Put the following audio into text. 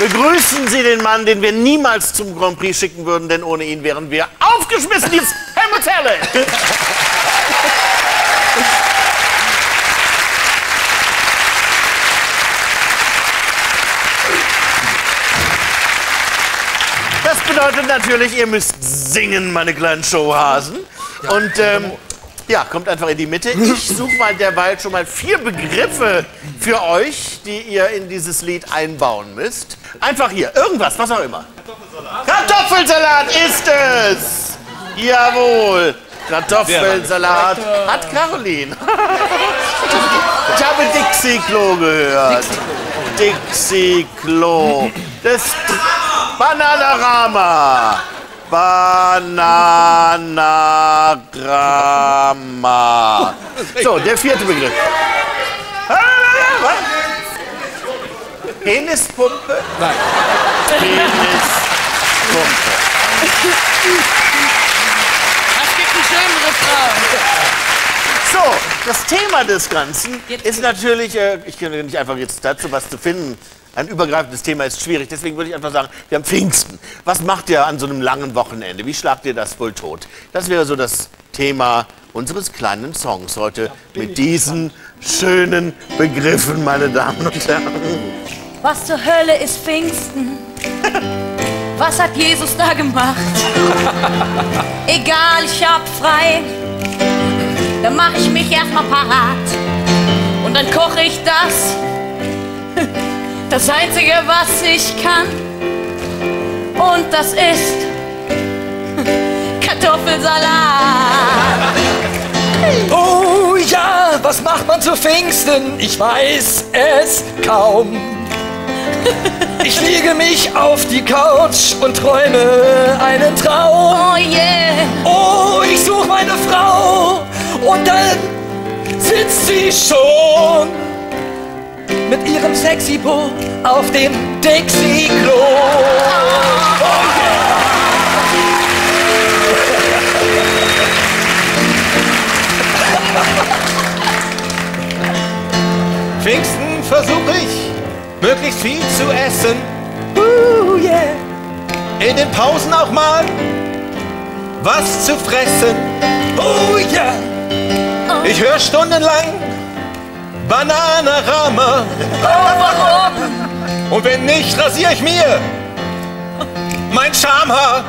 Begrüßen Sie den Mann, den wir niemals zum Grand Prix schicken würden, denn ohne ihn wären wir aufgeschmissen. Jetzt Helmut Zerle. Das bedeutet natürlich, ihr müsst singen, meine kleinen Showhasen. Und ähm, ja, kommt einfach in die Mitte. Ich suche mal derweil schon mal vier Begriffe für euch, die ihr in dieses Lied einbauen müsst. Einfach hier, irgendwas, was auch immer. Kartoffelsalat ist es! Jawohl! Kartoffelsalat hat Caroline. Ich habe Dixie-Klo gehört. Dixie-Klo. Das Bananarama. Bananarama. So, der vierte Begriff. Was? Penispumpe? Nein. Penispumpe. Es gibt einen schönen Refrain. So, das Thema des Ganzen ist natürlich, äh, ich kann nicht einfach jetzt dazu was zu finden. Ein übergreifendes Thema ist schwierig, deswegen würde ich einfach sagen, wir haben Pfingsten. Was macht ihr an so einem langen Wochenende? Wie schlagt ihr das wohl tot? Das wäre so das Thema unseres kleinen Songs heute mit diesen schönen Begriffen, meine Damen und Herren. Was zur Hölle ist Pfingsten? Was hat Jesus da gemacht? Egal, ich hab frei. Dann mach ich mich erstmal parat. Und dann koche ich das. Das Einzige, was ich kann. Und das ist Kartoffelsalat. Oh ja, was macht man zu Pfingsten? Ich weiß es kaum. Ich lege mich auf die Couch und träume einen Traum. Oh yeah. Oh, ich suche meine Frau und dann sitzt sie schon mit ihrem sexy Po auf dem Dixie-Klo. Oh yeah. Pfingsten versuche ich, möglichst viel zu essen. Oh yeah. In den Pausen auch mal was zu fressen. Oh yeah. Ich höre stundenlang Bananarama. Und wenn nicht, rasiere ich mir mein Schamhaar.